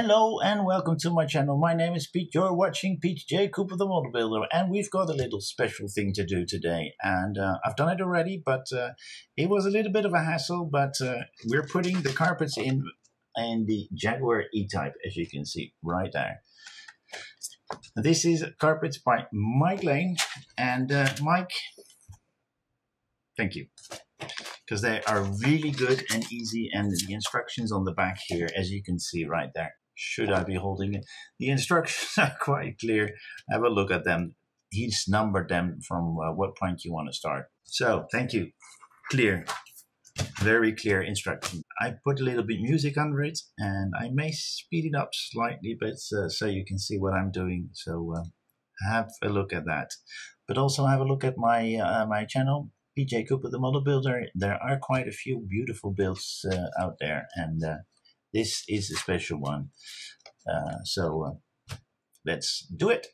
Hello and welcome to my channel. My name is Pete. You're watching Pete J. Cooper the Model Builder and we've got a little special thing to do today. And uh, I've done it already, but uh, it was a little bit of a hassle, but uh, we're putting the carpets in in the Jaguar E-Type, as you can see right there. This is carpets by Mike Lane and uh, Mike, thank you because they are really good and easy and the instructions on the back here as you can see right there should I be holding it? The instructions are quite clear. Have a look at them. He's numbered them from uh, what point you want to start. So thank you. Clear. Very clear instruction. I put a little bit music under it and I may speed it up slightly but uh, so you can see what I'm doing. So uh, have a look at that. But also have a look at my uh, my channel PJ Cooper, the model builder, there are quite a few beautiful builds uh, out there, and uh, this is a special one. Uh, so uh, let's do it.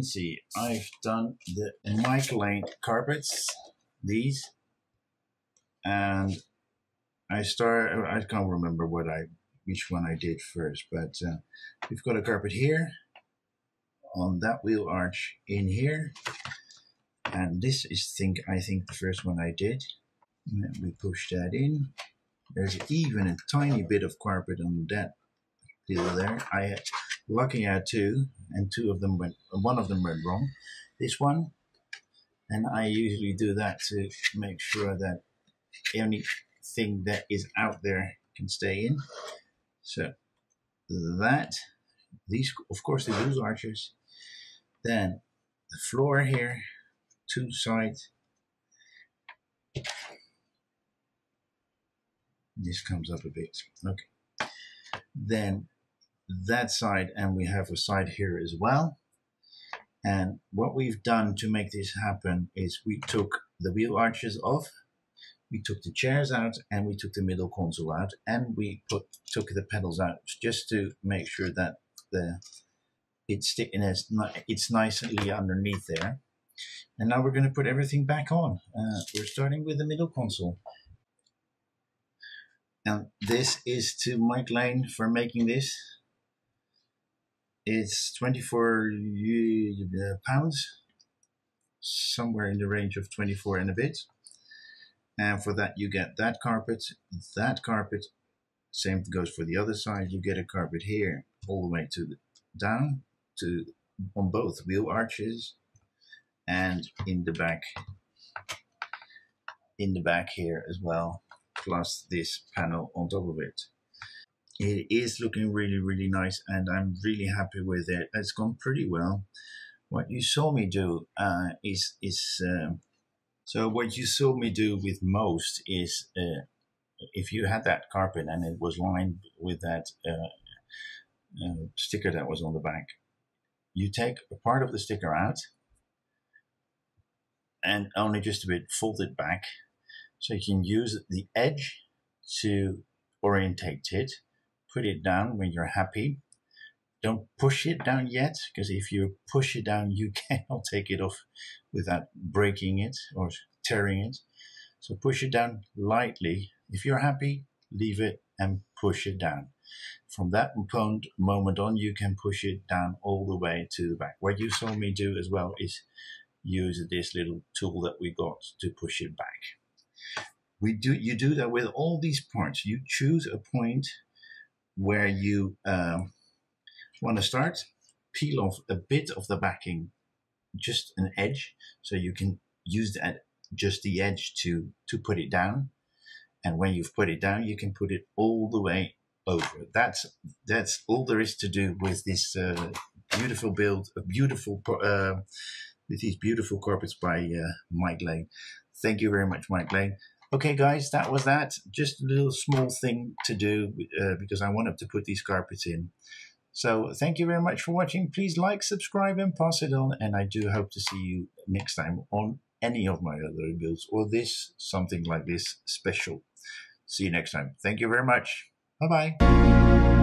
Can see, I've done the Mike Lane carpets, these, and I start, I can't remember what I, which one I did first, but uh, we've got a carpet here, on that wheel arch in here, and this is think I think the first one I did. Let me push that in. There's even a tiny bit of carpet on that deal there. I had lucky I had two, and two of them went. One of them went wrong. This one, and I usually do that to make sure that anything that is out there can stay in. So that these, of course, the use arches. Then the floor here, two sides. This comes up a bit. Okay. Then that side and we have a side here as well. And what we've done to make this happen is we took the wheel arches off, we took the chairs out, and we took the middle console out, and we put took the pedals out just to make sure that the it's it's it's nicely underneath there. And now we're going to put everything back on. Uh, we're starting with the middle console. And this is to Mike Lane for making this. It's 24 uh, pounds, somewhere in the range of 24 and a bit. And for that, you get that carpet, that carpet. Same goes for the other side. You get a carpet here, all the way to the, down to on both wheel arches and in the back in the back here as well plus this panel on top of it it is looking really really nice and i'm really happy with it. It's gone pretty well. What you saw me do uh, is is uh, so what you saw me do with most is uh, if you had that carpet and it was lined with that uh, uh, sticker that was on the back you take a part of the sticker out and only just a bit fold it back so you can use the edge to orientate it put it down when you're happy. Don't push it down yet because if you push it down you cannot take it off without breaking it or tearing it. So push it down lightly. If you're happy leave it and push it down. From that moment on you can push it down all the way to the back. What you saw me do as well is use this little tool that we got to push it back. We do you do that with all these parts. You choose a point where you um, want to start, peel off a bit of the backing, just an edge, so you can use that just the edge to to put it down. And when you've put it down, you can put it all the way over. That's that's all there is to do with this uh, beautiful build, a beautiful uh, with these beautiful carpets by uh, Mike Lane. Thank you very much, Mike Lane. Okay, guys, that was that. Just a little small thing to do uh, because I wanted to put these carpets in. So thank you very much for watching. Please like, subscribe, and pass it on. And I do hope to see you next time on any of my other builds or this, something like this special. See you next time. Thank you very much. Bye-bye.